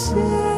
see.